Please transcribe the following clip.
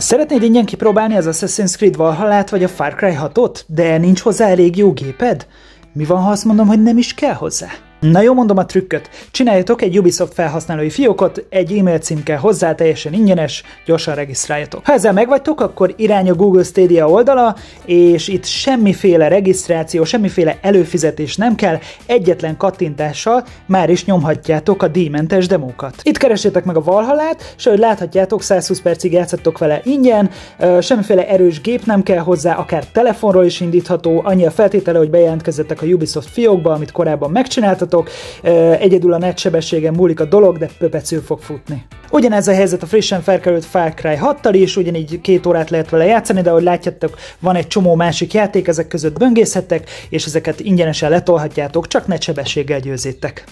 Szeretnéd ingyen kipróbálni az Assassin's Creed valhalla vagy a Far Cry 6-ot, de nincs hozzá elég jó géped? Mi van, ha azt mondom, hogy nem is kell hozzá? Na jó, mondom a trükköt. Csináljatok egy Ubisoft felhasználói fiókot, egy e-mail cím kell hozzá, teljesen ingyenes, gyorsan regisztráljatok. Ha ezzel megvagytok, akkor irány a Google Stadia oldala, és itt semmiféle regisztráció, semmiféle előfizetés nem kell, egyetlen kattintással már is nyomhatjátok a díjmentes demókat. Itt keresétek meg a Valhallát, és ahogy láthatjátok, 120 percig játszottok vele ingyen, semmiféle erős gép nem kell hozzá, akár telefonról is indítható, annyi a feltétele, hogy bejelentkezzetek a Ubisoft fiókba, amit korábban megcsináltatok, játszatok, egyedül a net sebességen múlik a dolog, de pöpecül fog futni. Ugyanez a helyzet a frissen felkerült Far Cry 6-tal is, ugyanígy két órát lehet vele játszani, de ahogy látjátok, van egy csomó másik játék, ezek között böngészhettek, és ezeket ingyenesen letolhatjátok, csak net sebességgel győzétek.